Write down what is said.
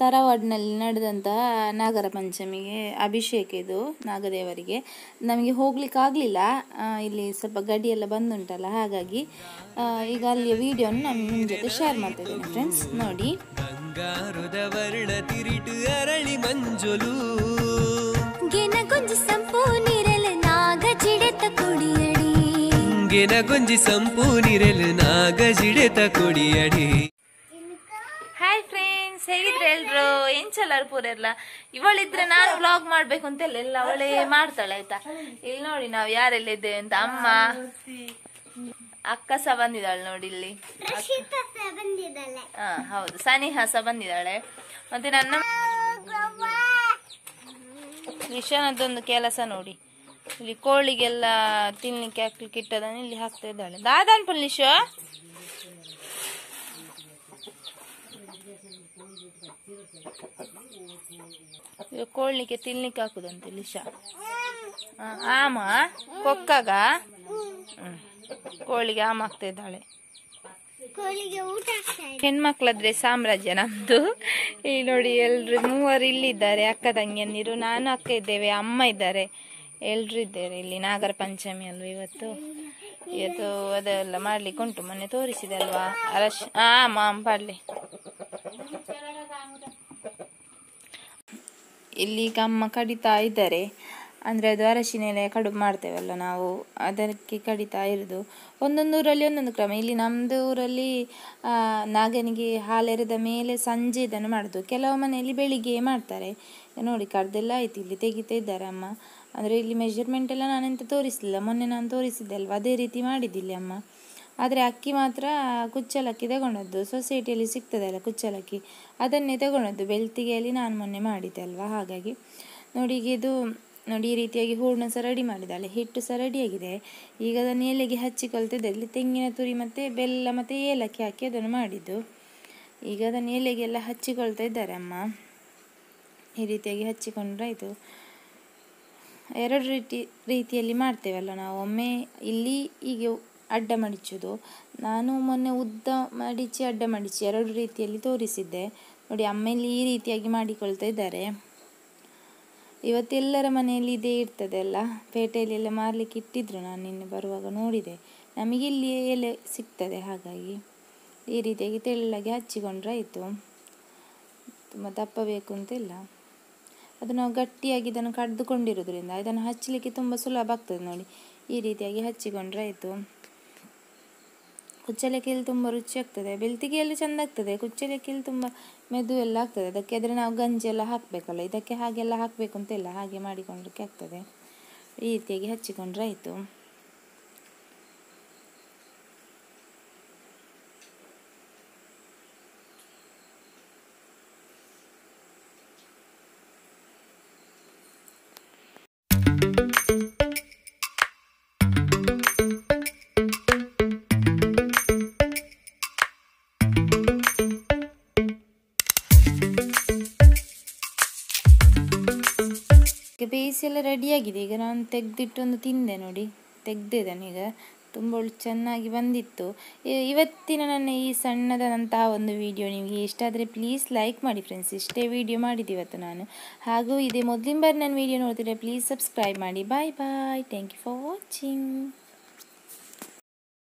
ತರವಾಡ್ನಲ್ಲಿ ನಡೆದಂತಹ ನಾಗರ ಪಂಚಮಿಗೆ ಅಭಿಷೇಕ ಇದು ನಾಗದೇವರಿಗೆ. ನಮಗೆ ಹೋಗ್ಲಿಕ್ಕಾಗಲಿಲ್ಲ ಇಲ್ಲಿ ಸ್ವಲ್ಪ ಗಡಿಯೆಲ್ಲ ಎಲ್ಲ ಬಂದುಂಟಲ್ಲ ಹಾಗಾಗಿ ಈಗ ಅಲ್ಲಿಯ ವಿಡಿಯೋನ ನಾನು ನಿಮ್ಮ ಜೊತೆ ಶೇರ್ ಮಾಡ್ತಾ ಇದ್ದೀನಿ ಫ್ರೆಂಡ್ಸ್ ನೋಡಿ. ಬಂಗಾರದ ವರ್ಣ ತಿರಿಟು ಅರಳಿ ಮಂಜುಲು. ಗೆನಗೊಂಜಿ ಸಂಪೂ ನಿರಲು ನಾಗ ಜಿಡೆತ ಕುಡಿಯಡಿ. ಗೆನ ಗೊಂಜಿ ಸಂಪೂ ನಿರಲು ನಾಗ ಜಿಡೆತ ಕೊಡಿಯಡಿ. ಹಾಯ್ ಫ್ರೆಂಡ್ಸ್ ಹೇಗಿದ್ರೆ ಎಲ್ರು ಏನ್ ಚಲರ್ ಪೂರೆಲ್ಲ ಇವಳಿದ್ರೆ ನಾನು ಬ್ಲಾಗ್ ಮಾಡ್ಬೇಕು ಅಂತ ಎಲ್ಲ ಅವಳೇ ಮಾಡ್ತಾಳೆ ಆಯ್ತಾ? ಇಲ್ಲಿ ನೋಡಿ ನಾವು ಯಾರೆಲ್ಲ ಇದ್ದೇವೆ ಅಂತ ಅಮ್ಮ. ಅಕ್ಕ ಸಹ ಬಂದಿದ್ದಾಳೆ ನೋಡಿ ಇಲ್ಲಿ. ಹಾ ಹೌದು. ಸನಿಹಾ ಸಹ ಬಂದಿದ್ದಾಳೆ. ಮತ್ತೆ ನನ್ನ ವಿಶ್ವನದ್ದೊಂದು ಕೆಲಸ ನೋಡಿ. ಇಲ್ಲಿ ಕೋಳಿಗೆಲ್ಲ ತಿನ್ಲಿಕ್ಕೆ ಹಾಕ್ಲಿಕ್ಕೆ ಇಟ್ಟದನ್ನು ಇಲ್ಲಿ ಹಾಕ್ತಾ ಇದ್ದಾಳೆ. ದಾದಾನ್ ಪುಲಿಶ ಕೋಳಿಗೆ ತಿನ್ಲಿಕ್ಕೆ ಹಾಕುದಂತೆ ಲಿಶಾ. ಆಮ ಕೊಕ್ಕಾಗ. ಕೋಳಿಗೆ ಆಮ ಆಗ್ತಾ ಇದ್ದಾಳೆ. ಹೆಣ್ಮಕ್ಳಾದ್ರೆ ಸಾಮ್ರಾಜ್ಯ ನಮ್ದು. ಇಲ್ಲಿ ನೋಡಿ ಎಲ್ರು ಮೂವರು ಇಲ್ಲಿದ್ದಾರೆ ಅಕ್ಕ ತಂಗಿಯಂದಿರು ನಾನು ಅಕ್ಕ ಇದ್ದೇವೆ ಅಮ್ಮ ಇದ್ದಾರೆ. ಎಲ್ರು ಇದ್ದಾರೆ ಇಲ್ಲಿ ನಾಗರ ಪಂಚಮಿ ಅಲ್ವಾ ಇವತ್ತು? ಇವತ್ತು ಅದೆಲ್ಲ ಮಾಡ್ಲಿಕ್ಕೆ ಉಂಟು ಮೊನ್ನೆ ತೋರಿಸಿದೆ ಅಲ್ವಾ? ಅರಶ್ ಆ ಮಾಮ್ ಪಾಡ್ಲಿ ಇಲ್ಲಿ ಅಮ್ಮ ಕಡಿತಾ ಇದ್ದಾರೆ, ಅಂದರೆ ಅದು ಅರಶಿನ ಕಡು ಮಾಡ್ತೇವಲ್ಲ ನಾವು, ಅದಕ್ಕೆ ಕಡಿತಾ ಇರೋದು. ಒಂದೊಂದು ಊರಲ್ಲಿ ಒಂದೊಂದು ಕ್ರಮ. ಇಲ್ಲಿ ನಮ್ಮದು ಊರಲ್ಲಿ ನಾಗನಿಗೆ ಹಾಲೆರೆದ ಮೇಲೆ ಸಂಜೆ ಇದನ್ನು ಮಾಡೋದು. ಕೆಲವು ಮನೆಯಲ್ಲಿ ಬೆಳಿಗ್ಗೆ ಮಾಡ್ತಾರೆ. ನೋಡಿ, ಕಡ್ದೆಲ್ಲ ಆಯ್ತು. ಇಲ್ಲಿ ತೆಗಿತಾ ಇದ್ದಾರೆ ಅಮ್ಮ. ಅಂದರೆ ಇಲ್ಲಿ ಮೆಜರ್ಮೆಂಟ್ ಎಲ್ಲ ನಾನೆಂತ ತೋರಿಸಲಿಲ್ಲ. ಮೊನ್ನೆ ನಾನು ತೋರಿಸಿದ್ದೆ ಅಲ್ವಾ? ಅದೇ ರೀತಿ ಮಾಡಿದ್ದಿಲ್ಲಿ ಅಮ್ಮ. ಆದರೆ ಅಕ್ಕಿ ಮಾತ್ರ ಕುಚ್ಚಲಕ್ಕಿ ತಗೊಂಡದ್ದು. ಸೊಸೈಟಿಯಲ್ಲಿ ಸಿಗ್ತದಲ್ಲ ಕುಚ್ಚಲಕ್ಕಿ. ಅದನ್ನೇ ತಗೊಂಡದ್ದು. ಬೆಳ್ತಿಗೆಯಲ್ಲಿ ನಾನು ಮೊನ್ನೆ ಮಾಡಿದ್ದೆ ಅಲ್ವಾ? ಹಾಗಾಗಿ. ನೋಡಿ ಇದು ನೋಡಿ, ಈ ರೀತಿಯಾಗಿ ಹೂರ್ಣ ಸಹ ರೆಡಿ ಮಾಡಿದ್ದಾಳೆ ಹಿಟ್ಟು ಸಹ ರೆಡಿಯಾಗಿದೆ ಈಗ ಅದನ್ನು ಎಲೆಗೆ ಹಚ್ಚಿಕೊಳ್ತಿದ್ದೆ ಅಲ್ಲಿ ತೆಂಗಿನ ತುರಿ ಮತ್ತು ಬೆಲ್ಲ ಮತ್ತು ಏಲಕ್ಕಿ ಹಾಕಿ ಅದನ್ನು ಮಾಡಿದ್ದು. ಈಗ ಅದನ್ನು ಎಲೆಗೆಲ್ಲ ಹಚ್ಚಿಕೊಳ್ತಾ ಇದ್ದಾರೆ ಅಮ್ಮ. ಈ ರೀತಿಯಾಗಿ ಹಚ್ಚಿಕೊಂಡ್ರಾಯಿತು ಎರಡು ರೀತಿ, ರೀತಿಯಲ್ಲಿ ಮಾಡ್ತೇವಲ್ಲ ನಾವು. ಒಮ್ಮೆ ಇಲ್ಲಿ, ಹೀಗೆ ಅಡ್ಡ ಮಡಿಚೋದು. ನಾನು ಮೊನ್ನೆ ಉದ್ದ ಮಡಿಚಿ, ಅಡ್ಡ ಮಡಿಚಿ ಎರಡು ರೀತಿಯಲ್ಲಿ ತೋರಿಸಿದ್ದೆ. ನೋಡಿ ಅಮ್ಮ ಇಲ್ಲಿ ಈ ರೀತಿಯಾಗಿ ಮಾಡಿಕೊಳ್ತಾ ಇದ್ದಾರೆ. ಇವತ್ತೆಲ್ಲರ ಮನೆಯಲ್ಲಿ ಇದೇ ಇರ್ತದೆ ಅಲ್ಲ? ಪೇಟೆಯಲ್ಲಿ ಎಲ್ಲ ಮಾರಲಿಕ್ಕೆ ಇಟ್ಟಿದ್ರು ನಾನು ನಿನ್ನೆ ಬರುವಾಗ, ನೋಡಿದೆ. ನಮಗೆ ಇಲ್ಲಿ ಎಲೆ ಸಿಗ್ತದೆ, ಹಾಗಾಗಿ ಈ ರೀತಿಯಾಗಿ ತೆಳ್ಳಗೆ ಹಚ್ಚಿಕೊಂಡ್ರೆ ಆಯಿತು. ತುಂಬ ದಪ್ಪ ಬೇಕು ಅಂತಿಲ್ಲ ಅದು ನಾವು ಗಟ್ಟಿಯಾಗಿ ಇದನ್ನು ಕಡ್ದುಕೊಂಡಿರೋದ್ರಿಂದ ಇದನ್ನು ಹಚ್ಚಲಿಕ್ಕೆ ತುಂಬ ಸುಲಭ ಆಗ್ತದೆ ನೋಡಿ. ಈ ರೀತಿಯಾಗಿ ಹಚ್ಚಿಕೊಂಡ್ರೆ ಆಯಿತು. ಕುಚ್ಚಲಕ್ಕಿಯಲ್ಲಿ ತುಂಬ ರುಚಿ ಆಗ್ತದೆ. ಬೆಳ್ತಿಗೆಯಲ್ಲಿ ಚೆಂದ ಆಗ್ತದೆ. ಕುಚ್ಚಲಕ್ಕಿಯಲ್ಲಿ ತುಂಬ ಮೆದು ಎಲ್ಲ ಆಗ್ತದೆ. ಅದಕ್ಕೆ ಆದರೆ ನಾವು ಗಂಜಿ ಎಲ್ಲ ಹಾಕಬೇಕಲ್ಲ. ಇದಕ್ಕೆ ಹಾಗೆಲ್ಲ ಹಾಕಬೇಕು ಅಂತಿಲ್ಲ ಹಾಗೆ ಮಾಡಿಕೊಂಡಕ್ಕೆ ಆಗ್ತದೆ. ಈ ರೀತಿಯಾಗಿ ಹಚ್ಚಿಕೊಂಡ್ರೆ ಆಯಿತು. ಈಗ ಬೇಯಿಸಿ ಎಲ್ಲ ರೆಡಿಯಾಗಿದೆ ಈಗ ನಾನು ತೆಗೆದಿಟ್ಟು ಒಂದು ತಿಂದೆ ನೋಡಿ. ತೆಗ್ದಿದ್ದೇನೆ ಈಗ. ತುಂಬ ಚೆನ್ನಾಗಿ ಬಂದಿತ್ತು. ಇವತ್ತಿನ ನನ್ನ ಈ ಸಣ್ಣದಂತಹ ಒಂದು ವಿಡಿಯೋ ನಿಮಗೆ ಇಷ್ಟ ಆದರೆ ಪ್ಲೀಸ್ ಲೈಕ್ ಮಾಡಿ ಫ್ರೆಂಡ್ಸ್ ಇಷ್ಟೇ ವಿಡಿಯೋ ಮಾಡಿದ್ದು ಇವತ್ತು ನಾನು. ಹಾಗೂ ಇದೇ ಮೊದಲಿನ ಬಾರಿ ನಾನು ವಿಡಿಯೋ ನೋಡ್ತಿದ್ರೆ ಪ್ಲೀಸ್ ಸಬ್ಸ್ಕ್ರೈಬ್ ಮಾಡಿ. Bye bye thank you for watching